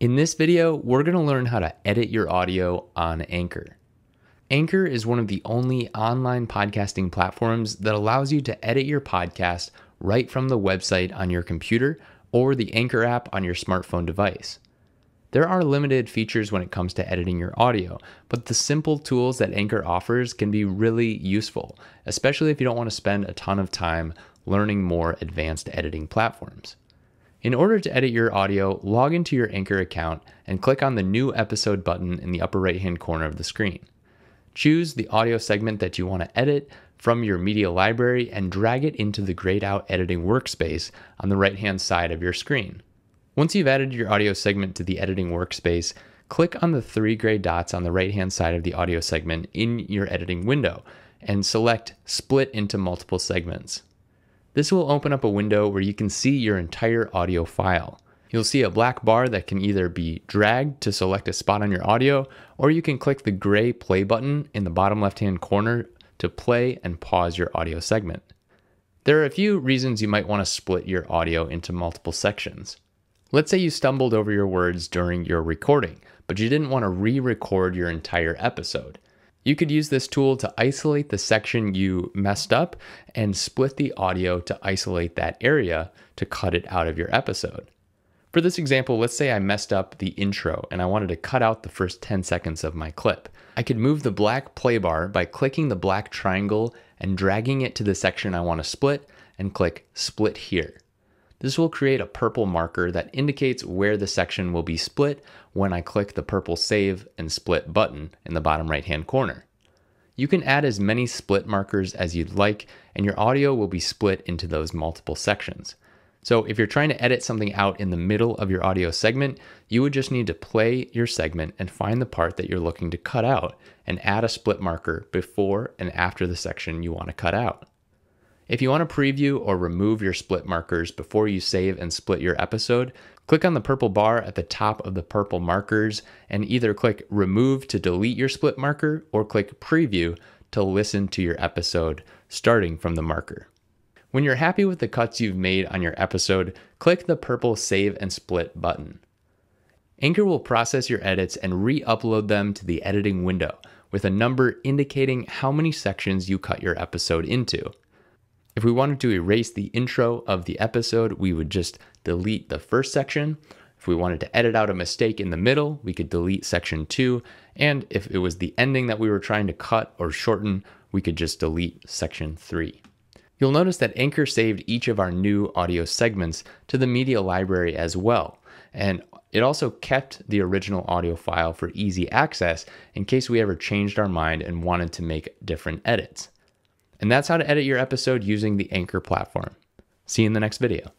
In this video, we're going to learn how to edit your audio on Anchor. Anchor is one of the only online podcasting platforms that allows you to edit your podcast right from the website on your computer or the Anchor app on your smartphone device. There are limited features when it comes to editing your audio, but the simple tools that Anchor offers can be really useful, especially if you don't want to spend a ton of time learning more advanced editing platforms. In order to edit your audio, log into your Anchor account and click on the New Episode button in the upper right hand corner of the screen. Choose the audio segment that you want to edit from your media library and drag it into the grayed out editing workspace on the right hand side of your screen. Once you've added your audio segment to the editing workspace, click on the three gray dots on the right hand side of the audio segment in your editing window and select Split into multiple segments. This will open up a window where you can see your entire audio file. You'll see a black bar that can either be dragged to select a spot on your audio, or you can click the gray play button in the bottom left hand corner to play and pause your audio segment. There are a few reasons you might want to split your audio into multiple sections. Let's say you stumbled over your words during your recording, but you didn't want to re record your entire episode. You could use this tool to isolate the section you messed up and split the audio to isolate that area to cut it out of your episode. For this example, let's say I messed up the intro and I wanted to cut out the first 10 seconds of my clip. I could move the black play bar by clicking the black triangle and dragging it to the section I want to split and click Split Here. This will create a purple marker that indicates where the section will be split when I click the purple Save and Split button in the bottom right hand corner. You can add as many split markers as you'd like, and your audio will be split into those multiple sections. So if you're trying to edit something out in the middle of your audio segment, you would just need to play your segment and find the part that you're looking to cut out and add a split marker before and after the section you want to cut out. If you want to preview or remove your split markers before you save and split your episode, click on the purple bar at the top of the purple markers and either click Remove to delete your split marker or click Preview to listen to your episode starting from the marker. When you're happy with the cuts you've made on your episode, click the purple Save and Split button. Anchor will process your edits and re upload them to the editing window with a number indicating how many sections you cut your episode into. If we wanted to erase the intro of the episode, we would just delete the first section. If we wanted to edit out a mistake in the middle, we could delete section two. And if it was the ending that we were trying to cut or shorten, we could just delete section three. You'll notice that Anchor saved each of our new audio segments to the media library as well. And it also kept the original audio file for easy access in case we ever changed our mind and wanted to make different edits. And that's how to edit your episode using the Anchor platform. See you in the next video.